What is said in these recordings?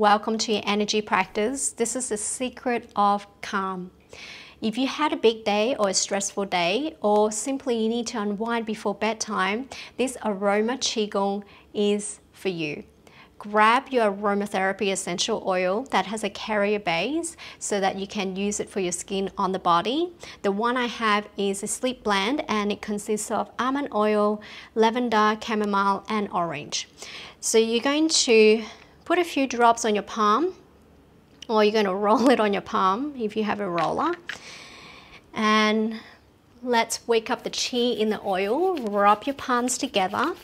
Welcome to your energy practice. This is the secret of calm. If you had a big day or a stressful day, or simply you need to unwind before bedtime, this aroma qigong is for you grab your aromatherapy essential oil that has a carrier base so that you can use it for your skin on the body. The one I have is a sleep blend and it consists of almond oil, lavender, chamomile and orange. So you're going to put a few drops on your palm or you're going to roll it on your palm if you have a roller. And let's wake up the chi in the oil, rub your palms together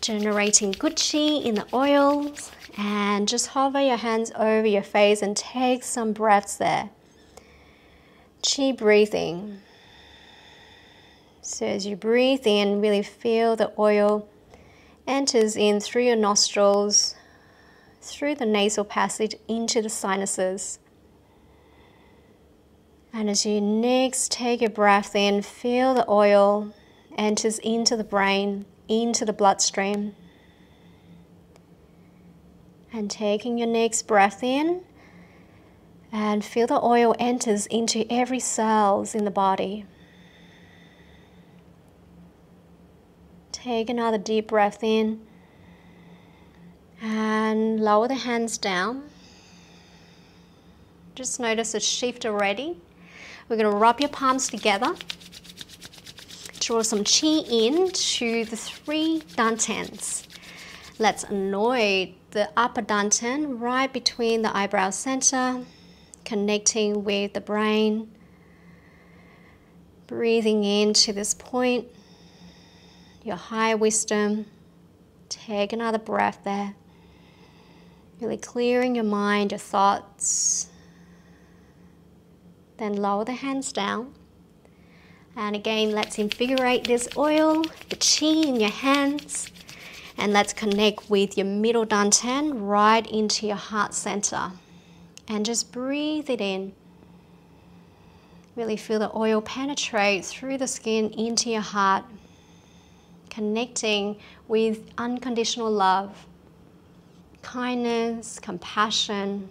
generating good chi in the oils and just hover your hands over your face and take some breaths there. Chi breathing. So as you breathe in, really feel the oil enters in through your nostrils, through the nasal passage into the sinuses. And as you next take your breath in, feel the oil enters into the brain into the bloodstream. And taking your next breath in and feel the oil enters into every cells in the body. Take another deep breath in and lower the hands down. Just notice a shift already. We're going to rub your palms together draw some chi in to the three dantians. Let's anoint the upper dantian right between the eyebrow center, connecting with the brain. Breathing into this point, your higher wisdom. Take another breath there. Really clearing your mind, your thoughts. Then lower the hands down. And again, let's invigorate this oil, the chi in your hands. And let's connect with your middle dantian right into your heart center. And just breathe it in. Really feel the oil penetrate through the skin into your heart, connecting with unconditional love, kindness, compassion.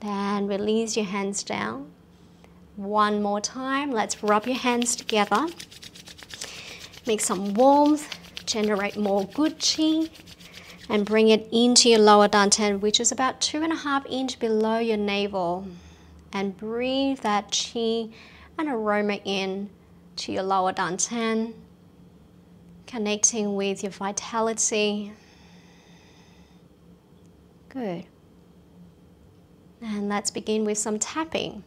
Then release your hands down one more time. Let's rub your hands together. Make some warmth, generate more good chi, and bring it into your lower dantian, which is about two and a half inch below your navel. And breathe that chi and aroma in to your lower dantian, connecting with your vitality. Good. And let's begin with some tapping.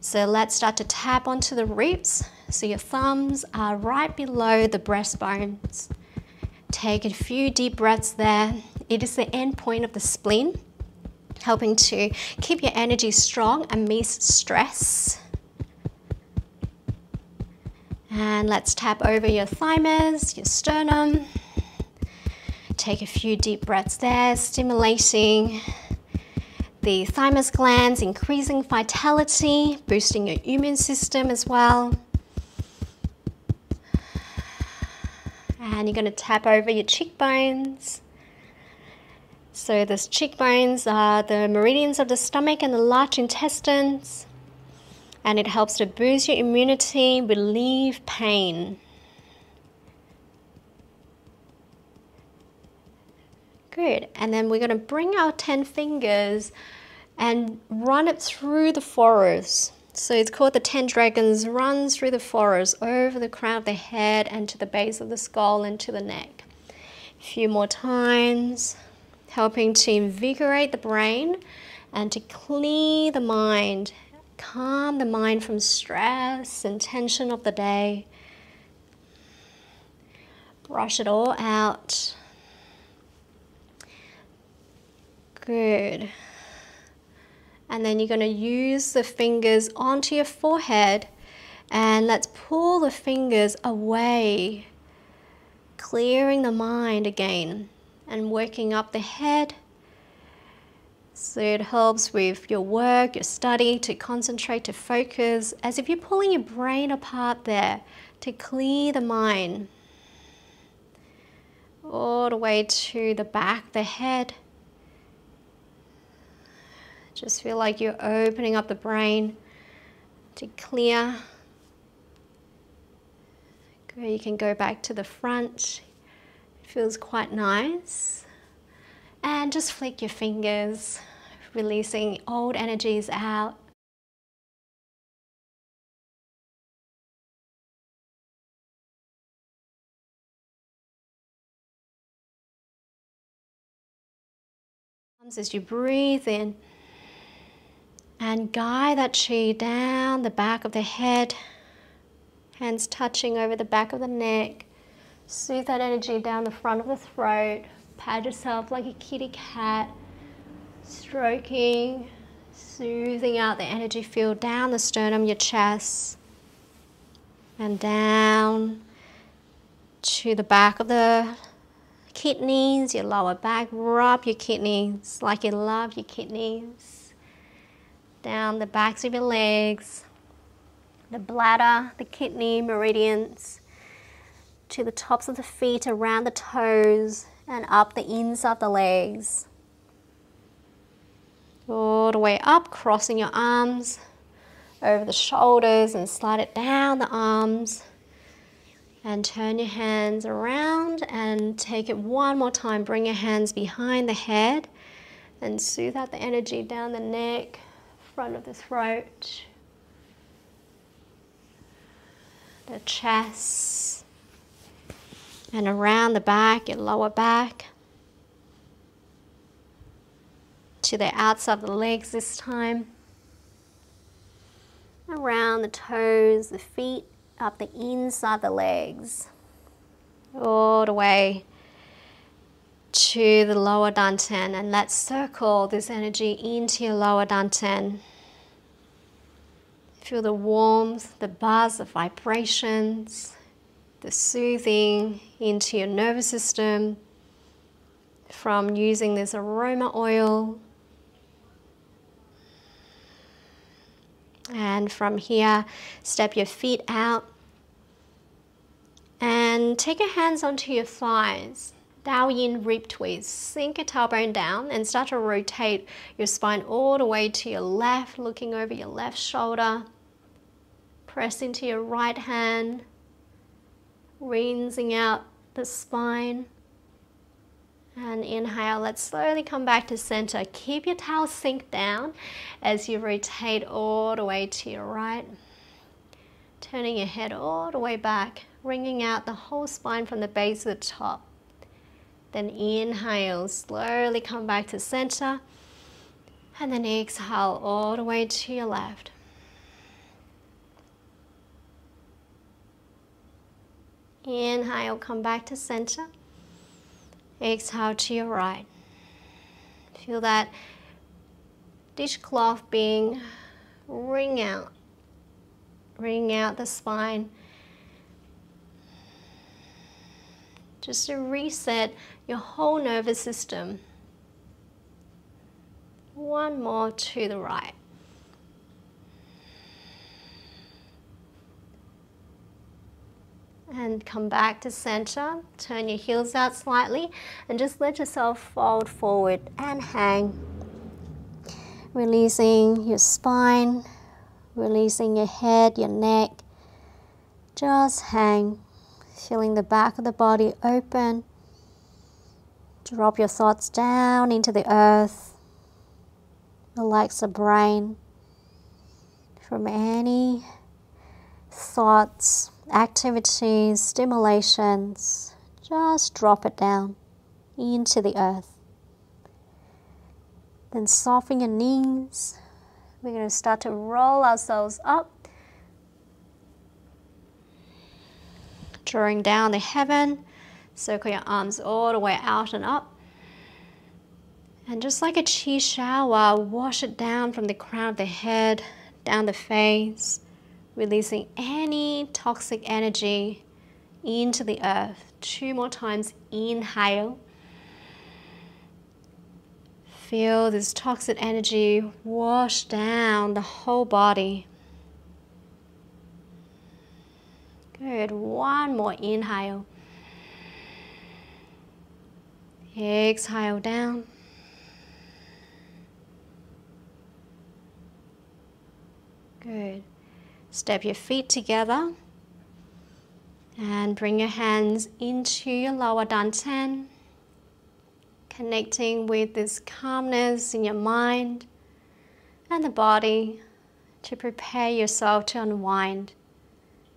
So let's start to tap onto the ribs. So your thumbs are right below the breastbones. Take a few deep breaths there. It is the end point of the spleen, helping to keep your energy strong and amidst stress. And let's tap over your thymus, your sternum. Take a few deep breaths there, stimulating the thymus glands, increasing vitality, boosting your immune system as well. And you're going to tap over your cheekbones. So the cheekbones are the meridians of the stomach and the large intestines. And it helps to boost your immunity, relieve pain. Good. And then we're going to bring our 10 fingers and run it through the forest. So it's called the Ten Dragons, runs through the forest, over the crown of the head and to the base of the skull and to the neck. A few more times, helping to invigorate the brain and to clear the mind, calm the mind from stress and tension of the day. Brush it all out. Good. And then you're going to use the fingers onto your forehead and let's pull the fingers away, clearing the mind again and working up the head. So it helps with your work, your study, to concentrate, to focus, as if you're pulling your brain apart there to clear the mind. all the way to the back the head. Just feel like you're opening up the brain to clear. You can go back to the front. It feels quite nice. And just flick your fingers, releasing old energies out. As you breathe in and guide that chi down the back of the head, hands touching over the back of the neck, soothe that energy down the front of the throat, pat yourself like a kitty cat, stroking, soothing out the energy field down the sternum, your chest, and down to the back of the kidneys, your lower back. Rub your kidneys like you love your kidneys. Down the backs of your legs, the bladder, the kidney meridians, to the tops of the feet, around the toes, and up the inside of the legs. All the way up, crossing your arms over the shoulders and slide it down the arms and turn your hands around and take it one more time. Bring your hands behind the head and soothe out the energy down the neck, front of the throat, the chest, and around the back, your lower back. To the outside of the legs this time. Around the toes, the feet, up the inside of the legs, all the way to the lower dantian and let's circle this energy into your lower dantian. Feel the warmth, the buzz, the vibrations, the soothing into your nervous system from using this aroma oil And from here, step your feet out and take your hands onto your thighs. Dao Yin rib twist. Sink your tailbone down and start to rotate your spine all the way to your left, looking over your left shoulder. Press into your right hand, rinsing out the spine. And inhale, let's slowly come back to center. Keep your tail sink down as you rotate all the way to your right. Turning your head all the way back, wringing out the whole spine from the base to the top. Then inhale, slowly come back to center. And then exhale all the way to your left. Inhale, come back to center. Exhale to your right. Feel that dishcloth being wring out, wring out the spine. Just to reset your whole nervous system. One more to the right. And come back to center. Turn your heels out slightly and just let yourself fold forward and hang. Releasing your spine, releasing your head, your neck. Just hang, feeling the back of the body open. Drop your thoughts down into the earth. Relax the brain from any thoughts activities, stimulations, just drop it down into the earth. Then soften your knees. We're going to start to roll ourselves up, drawing down the heaven. Circle your arms all the way out and up. And just like a chi shower, wash it down from the crown of the head, down the face, releasing any toxic energy into the earth. Two more times, inhale. Feel this toxic energy wash down the whole body. Good, one more inhale. Exhale down. Good. Step your feet together and bring your hands into your lower dantian, connecting with this calmness in your mind and the body to prepare yourself to unwind.